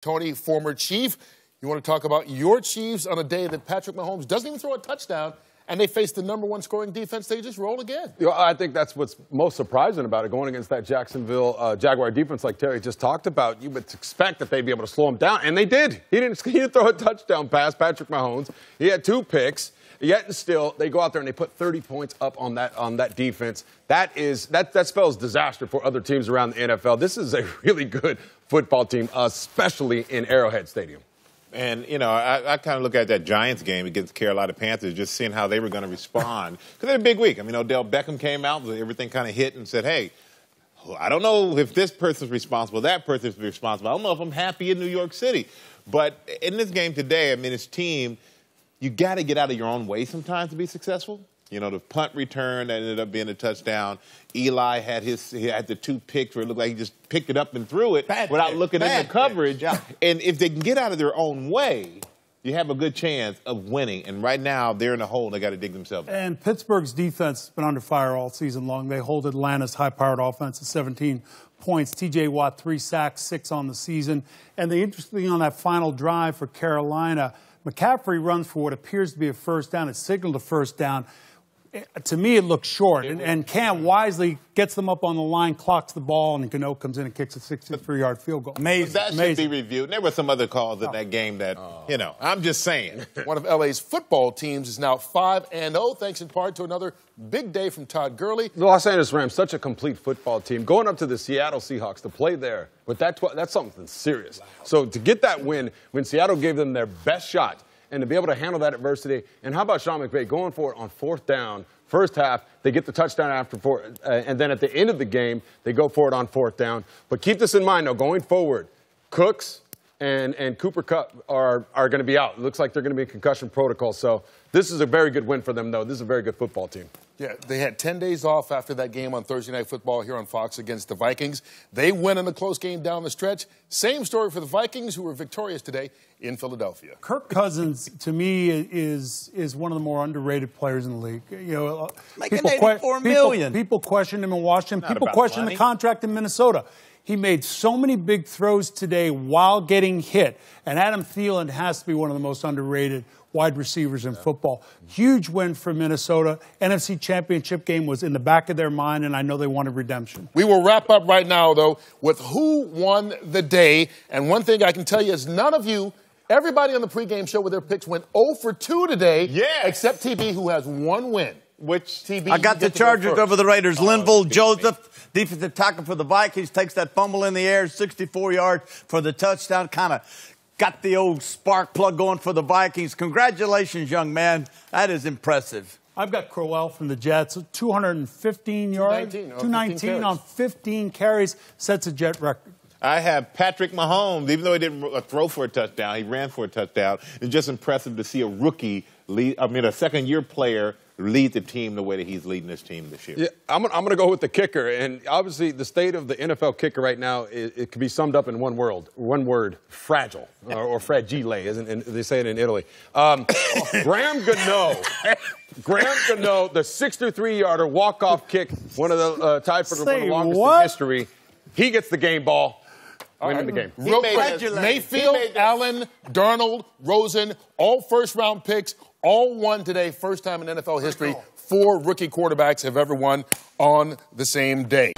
Tony, former Chief. You want to talk about your Chiefs on a day that Patrick Mahomes doesn't even throw a touchdown and they face the number one scoring defense, they just roll again. You know, I think that's what's most surprising about it. Going against that Jacksonville uh, Jaguar defense, like Terry just talked about, you would expect that they'd be able to slow him down, and they did. He didn't. He didn't throw a touchdown pass. Patrick Mahomes. He had two picks. Yet and still, they go out there and they put 30 points up on that on that defense. That is that that spells disaster for other teams around the NFL. This is a really good football team, especially in Arrowhead Stadium. And, you know, I, I kind of look at that Giants game against Carolina Panthers, just seeing how they were going to respond. Because they had a big week. I mean, Odell Beckham came out, everything kind of hit and said, hey, I don't know if this person's responsible, that person's responsible. I don't know if I'm happy in New York City. But in this game today, I mean, his team, you got to get out of your own way sometimes to be successful. You know, the punt return that ended up being a touchdown. Eli had his he had the two picks where it looked like he just picked it up and threw it Bad without pitch. looking Bad in the coverage. yeah. And if they can get out of their own way, you have a good chance of winning. And right now, they're in a hole. They got to dig themselves. And Pittsburgh's defense has been under fire all season long. They hold Atlanta's high-powered offense at 17 points. T.J. Watt three sacks, six on the season. And the interesting thing on that final drive for Carolina, McCaffrey runs for what appears to be a first down. It signaled a first down. To me, it looks short. And, and Cam wisely gets them up on the line, clocks the ball, and Gano comes in and kicks a 63-yard field goal. Amazing. That should Amazing. be reviewed. And there were some other calls in that oh. game that, oh. you know, I'm just saying. One of LA's football teams is now 5 and 0 thanks in part to another big day from Todd Gurley. The Los Angeles Rams, such a complete football team, going up to the Seattle Seahawks to play there But that tw- that's something serious. So to get that win when Seattle gave them their best shot and to be able to handle that adversity, and how about Sean McVay going for it on fourth down? First half, they get the touchdown after four, uh, and then at the end of the game, they go for it on fourth down. But keep this in mind, though, going forward, Cooks and, and Cooper Kupp are, are going to be out. It looks like they're going to be in concussion protocol. So this is a very good win for them, though. This is a very good football team. Yeah, they had 10 days off after that game on Thursday Night Football here on Fox against the Vikings. They win in a close game down the stretch. Same story for the Vikings, who were victorious today in Philadelphia. Kirk Cousins, to me, is is one of the more underrated players in the league. You know, uh, Making que- 84 million. People, people questioned him in Washington. people about questioned money. the contract in Minnesota. He made so many big throws today while getting hit, and Adam Thielen has to be one of the most underrated wide receivers in football. Huge win for Minnesota. NFC Championship game was in the back of their mind, and I know they wanted redemption. We will wrap up right now, though, with who won the day. And one thing I can tell you is none of you, everybody on the pregame show with their picks went 0 for 2 today. Yes. Except TB, who has one win. Which TB, I got the get go Chargers over the Raiders. Oh, Linval beat me. Joseph, defensive tackle for the Vikings, takes that fumble in the air, 64 yards for the touchdown. Kind of got the old spark plug going for the Vikings. Congratulations, young man. That is impressive. I've got Crowell from the Jets, 215 yards, 219 on 219 15 on 15 carries, sets a Jet record. I have Patrick Mahomes, even though he didn't uh, throw for a touchdown, he ran for a touchdown. It's just impressive to see a rookie lead, I mean, a second year player lead the team the way that he's leading this team this year. Yeah, I'm, gonna- I'm going to go with the kicker, and obviously the state of the NFL kicker right now it, it can be summed up in one word, one word: fragile or, or fragile, isn't and they say it in Italy. Um, Graham Gano, Graham Gano, the 63-yarder walk-off kick, one of the uh, tied for the, one of the longest what? in history. He gets the game ball, winning the game. Real quick, Mayfield, he made that- Allen, Darnold, Rosen, all first round picks, all won today, first time in NFL history. Four rookie quarterbacks have ever won on the same day.